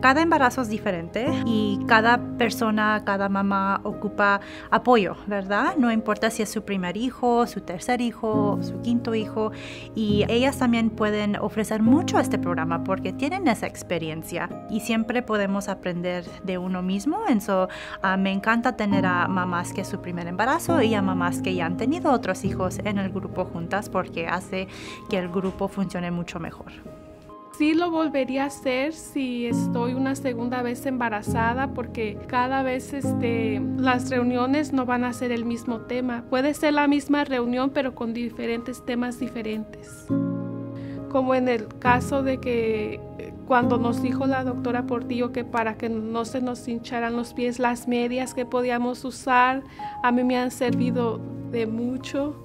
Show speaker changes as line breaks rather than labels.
cada embarazo es diferente y cada persona, cada mamá ocupa apoyo, ¿verdad? No importa si es su primer hijo, su tercer hijo, su quinto hijo. Y ellas también pueden ofrecer mucho a este programa porque tienen esa experiencia y siempre podemos aprender de uno mismo. Eso uh, me encanta tener a mamás que es su primer embarazo y a mamás que ya han tenido otros hijos en el grupo juntas porque hace que el grupo funcione mucho mejor.
Sí lo volvería a hacer si estoy una segunda vez embarazada porque cada vez este, las reuniones no van a ser el mismo tema. Puede ser la misma reunión pero con diferentes temas diferentes. Como en el caso de que eh, cuando nos dijo la doctora Portillo que para que no se nos hincharan los pies las medias que podíamos usar, a mí me han servido de mucho